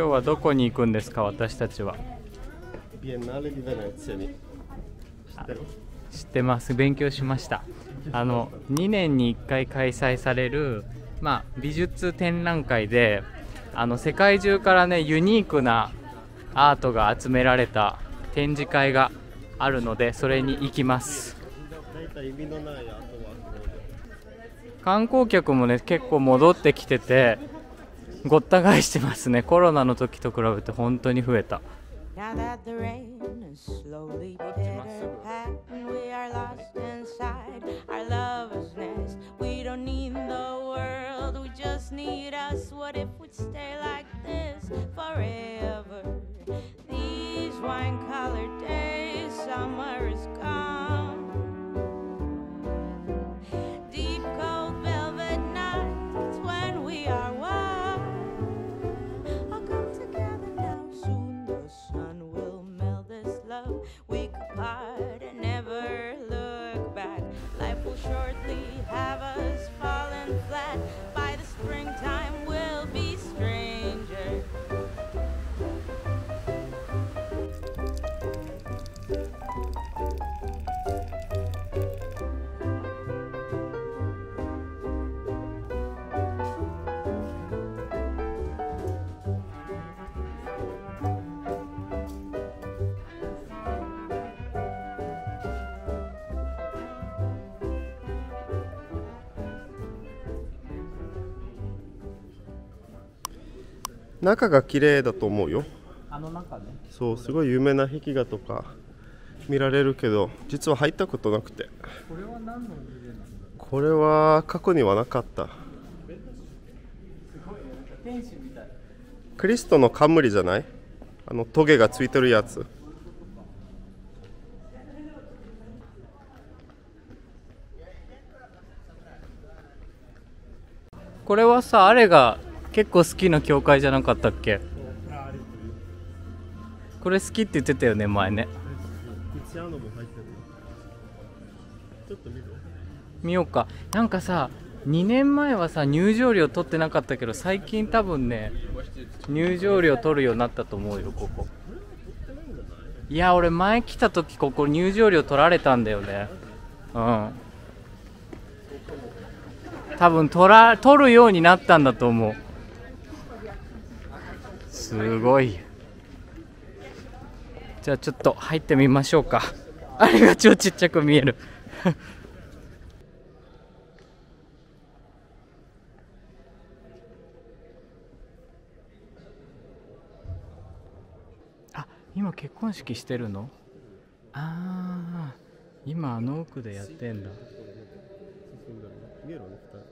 今日はどこに行くんですか私たちは。知ってる？知ってます。勉強しました。あの2年に1回開催される、まあ、美術展覧会であの世界中からねユニークなアートが集められた展示会があるのでそれに行きます。観光客もね結構戻ってきててごった返してますねコロナの時と比べて本当に増えた Now that the rain is slowly pitter pat and we 中が綺麗だと思うよ。あの中ね。そうすごい有名な壁画とか見られるけど実は入ったことなくて。これは何の家なのこれは過去にはなかった。天使みたいクリストの冠じゃない？あのトゲがついてるやつ。これはさあれが結構好きな教会じゃなかったっけ？これ好きって言ってたよね前ね。見見ようか。なんかさ2年前はさ入場料取ってなかったけど最近多分ね入場料取るようになったと思うよここ。いや俺前来た時ここ入場料取られたんだよね。うん。多分取ら取るようになったんだと思う。すごい。じゃあちょっと入ってみましょうか。あれが超ちっちゃく見える。あ今結婚式してるの？ああ今あの奥でやってんだ。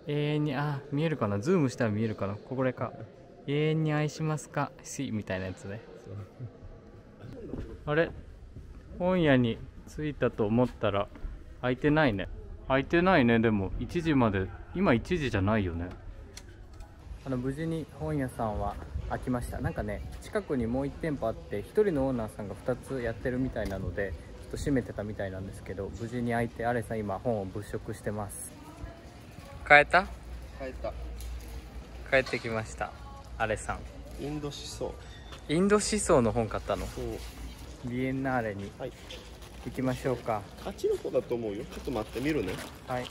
永遠にあ見えるかな？ズームしたら見えるかな？これか永遠に愛しますか？しみたいなやつね。あれ？本屋に着いたと思ったら開いてないね。開いてないね。でも1時まで今1時じゃないよね。あの無事に本屋さんは開きました。なんかね近くにもう1店舗あって1人のオーナーさんが2つやってるみたいなのでちょっと閉めてたみたいなんですけど無事に開いてアレさん今本を物色してます。変えた？変えた。帰ってきましたアレさん。インド思想。インド思想の本買ったの？そう。ビエンナーレに。はい。行きましょうか。あっちの方だと思うよ。ちょっと待って見るね。はい。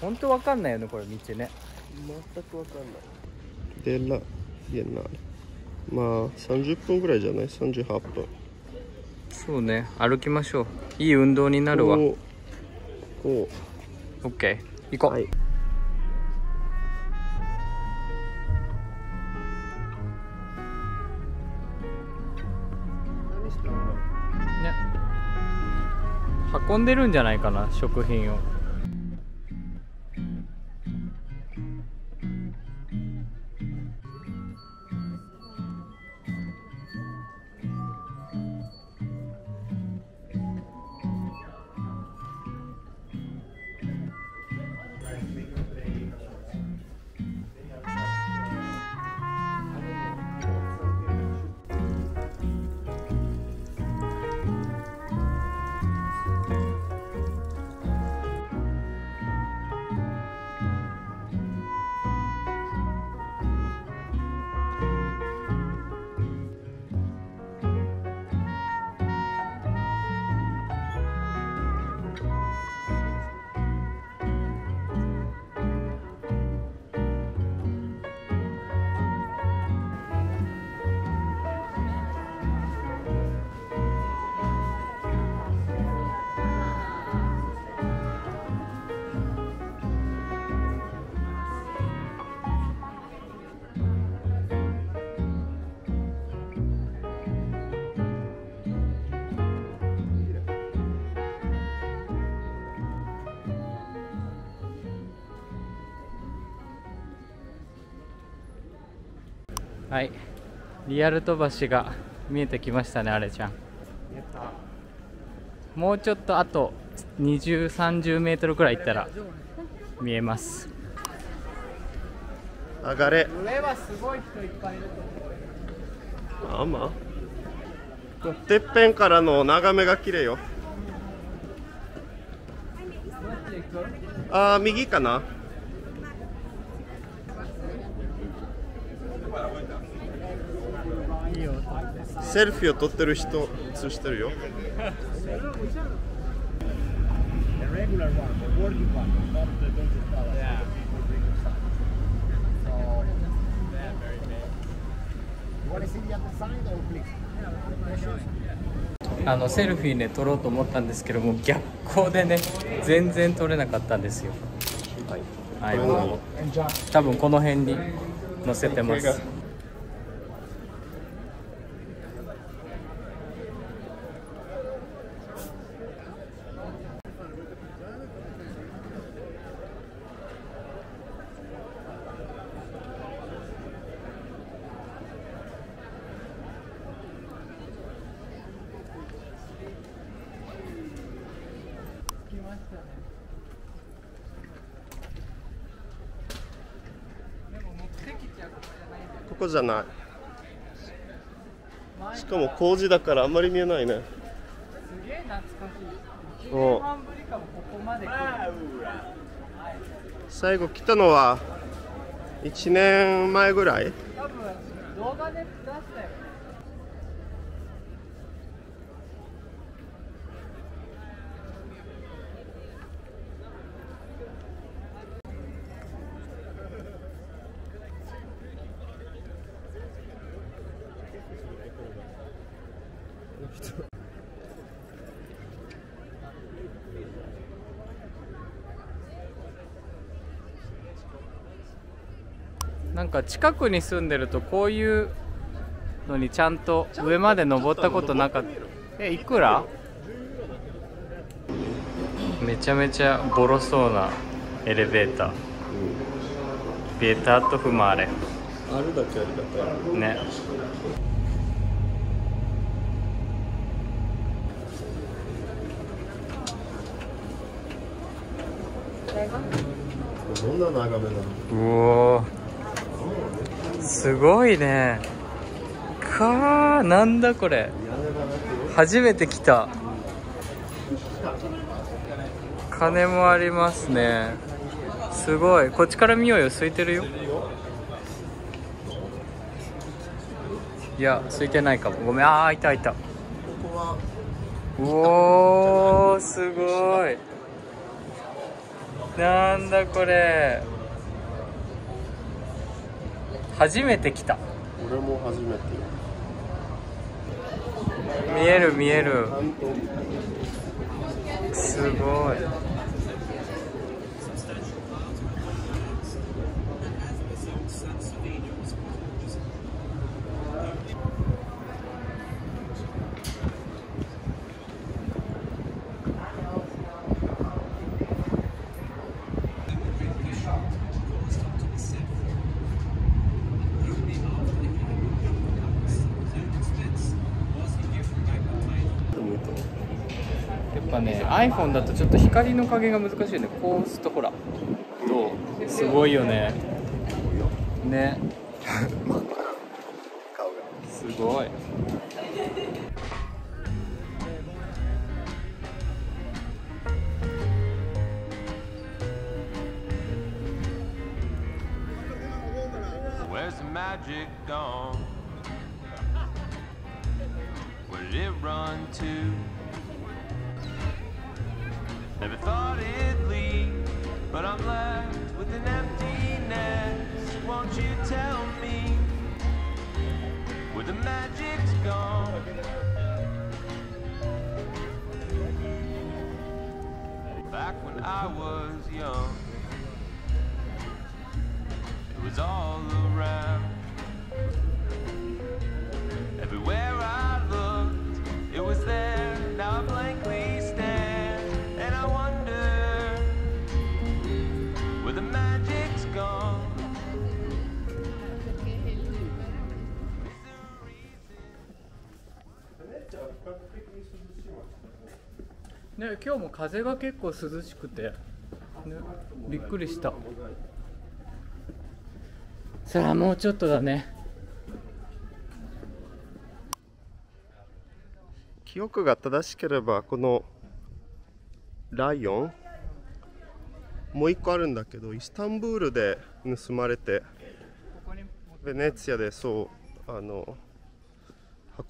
本当わかんないよねこれ道ね。全くわかんない。デラビエンナーレ。まあ30分ぐらいじゃない？38分そうね。歩きましょう。いい運動になるわ。こうこオッケー。行こう、う。はいんでるんじゃないかな食品を。はい。リアル飛ばしが見えてきましたねあれちゃん。もうちょっとあと2030メートルくらい行ったら見えます。上がれ。上はすごい人いっぱいいるとあまてっぺんからの眺めが綺麗よ。あー右かなセルフィーを撮ってる人映してるよ。あのセルフィーね撮ろうと思ったんですけども逆光でね全然撮れなかったんですよ。はい。はい、多分この辺に載せてます。ここじゃない。しかも工事だからあんまり見えないね。すげえ懐かしい。お半ぶりかもここまで最後来たのは1年前ぐらい？多分動画で出なんか近くに住んでるとこういうのにちゃんと上まで登ったことなかった。えいくら？めちゃめちゃボロそうなエレベーター。ベーターと踏まれ。あるだけありがたいね。どんな眺めなの？うおーすごいね。かーなんだこれ。初めて来た。鐘もありますね。すごい。こっちから見ようよ。空いてるよ。いや空いてないかも。ごめん。あーいたいた。ここは。うおーすごい。なんだこれ初めて来た。俺も初めて見える見える。すごい iPhone だとちょっと光の加減が難しいよね。こう押すとほら。どう？すごいよね。ね。すごい Never thought it'd leave, but I'm left with an emptiness. Won't you tell me where the magic's gone? Back when I was young, it was all around. ね今日も風が結構涼しくて、ね、びっくりした。さあもうちょっとだね。記憶が正しければこのライオンもう一個あるんだけどイスタンブールで盗まれてベネツィアでそうあの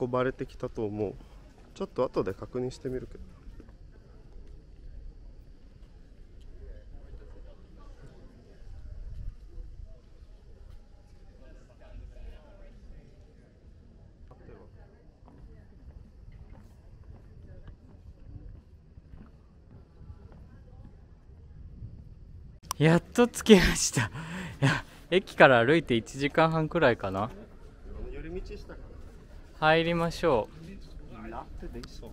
運ばれてきたと思う。ちょっと後で確認してみるけど。やっと着きました。いや駅から歩いて1時間半くらいかな。入りましょう。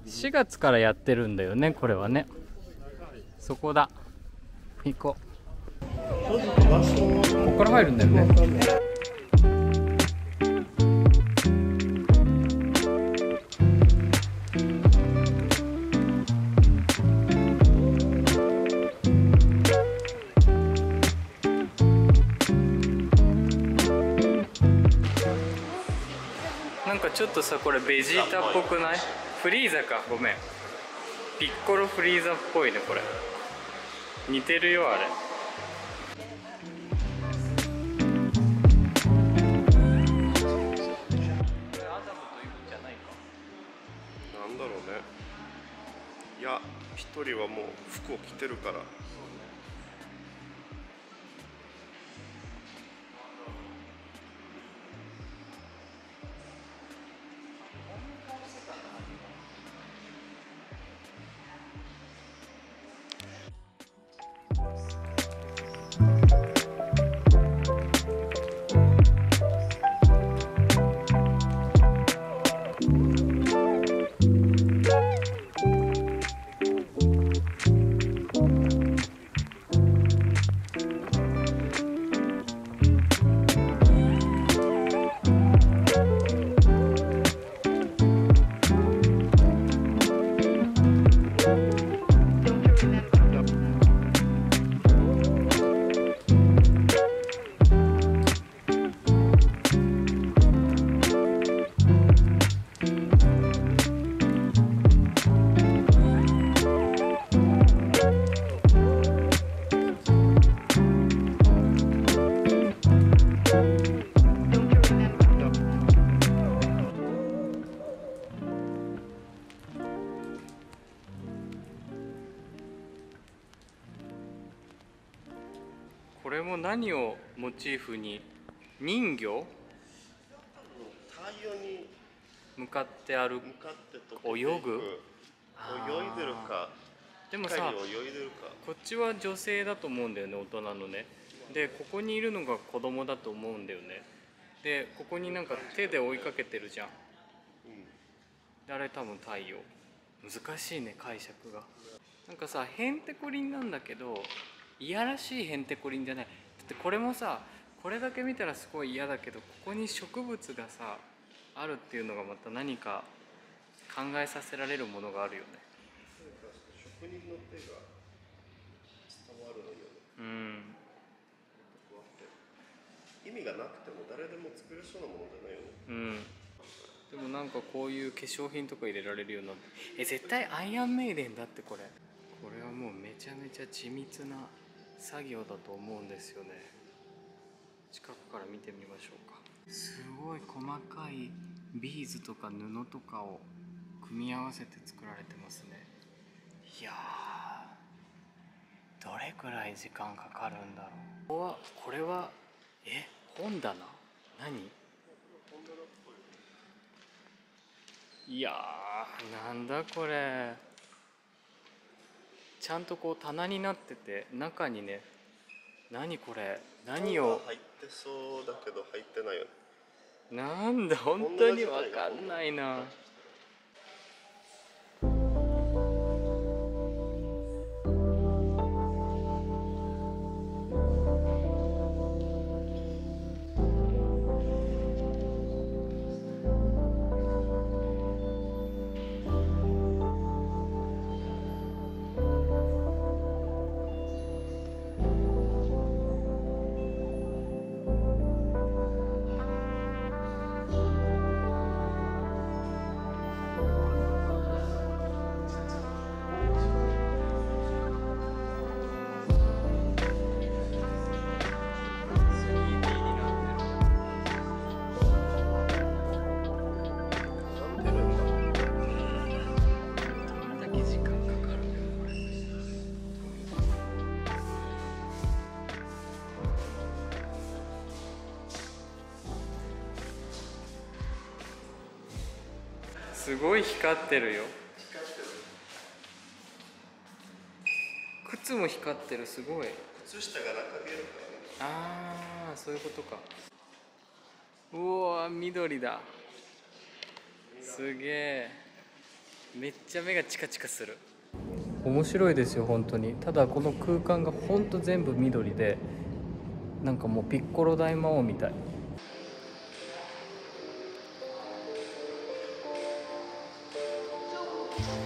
4月からやってるんだよねこれはね。そこだ。行こう。ここから入るんだよね。ちょっとさこれベジータっぽくない？フリーザか。ごめん。ピッコロフリーザっぽいねこれ。似てるよあれ。なんだろうね。いや一人はもう服を着てるから何をモチーフに人魚太陽に向かって歩く。泳ぐ？泳いでるかでもさこっちは女性だと思うんだよね大人のね。でここにいるのが子供だと思うんだよね。でここになんか手で追いかけてるじゃん。であれ多分太陽。難しいね解釈が。なんかさへんてこりんなんだけどいやらしいへんてこりんじゃない。だってこれもさこれだけ見たらすごい嫌だけどここに植物がさあるっていうのがまた何か考えさせられるものがあるよね。職人の手が伝わるのよね。うん。意味がなくても誰でも作れそうなものじゃないよね。うん。でもなんかこういう化粧品とか入れられるようになってえ絶対アイアンメイデンだってこれ。これはもうめちゃめちゃ緻密な作業だと思うんですよね。近くから見てみましょうか。すごい細かいビーズとか布とかを組み合わせて作られてますね。いやーどれくらい時間かかるんだろう。ここはこれはえ本棚？何？いやーなんだこれちゃんとこう棚になってて中にね何これ何を？入ってそうだけど入ってないよね。なんだ本当にわかんないなすごい光ってるよ。靴も光ってるすごい。靴下が中見えるからねああそういうことか。うわ緑だ。すげえ。めっちゃ目がチカチカする。面白いですよ本当に。ただこの空間が本当全部緑でなんかもうピッコロ大魔王みたい。家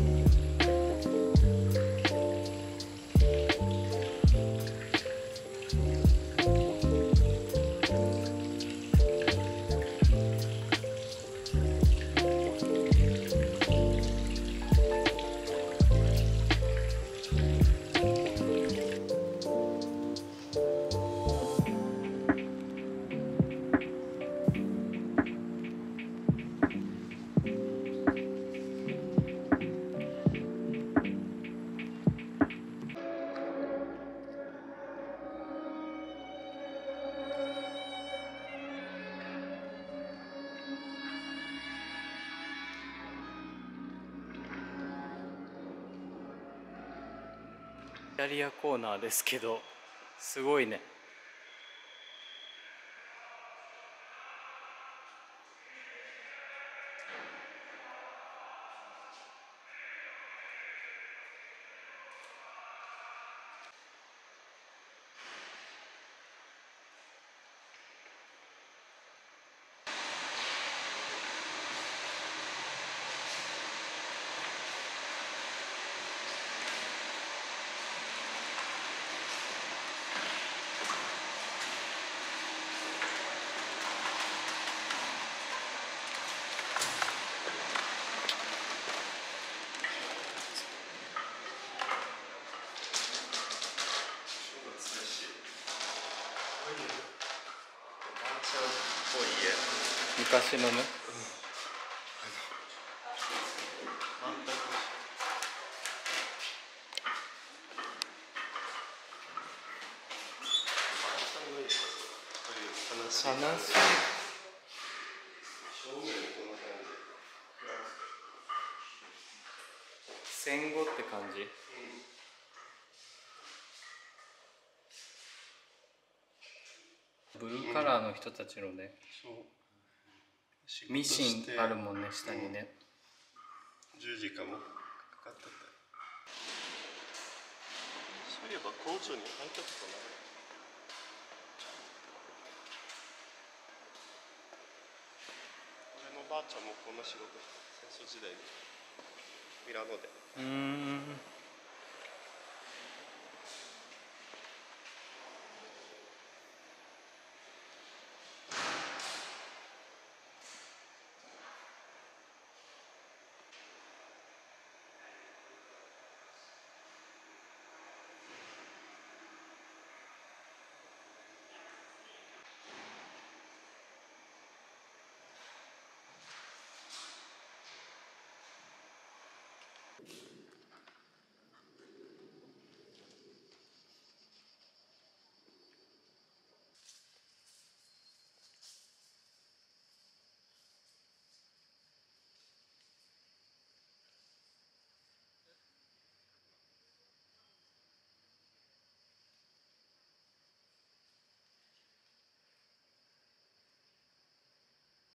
うんイタリアコーナーですけどすごいね。昔のね。話悲しい戦後って感じ？ブルーカラーの人たちのね。そう。ミシンあるももんね下にね。十字架もかかっててそういえば工場に入ったことない俺のばあちゃんもこんな仕事戦争時代にミラノで。うーん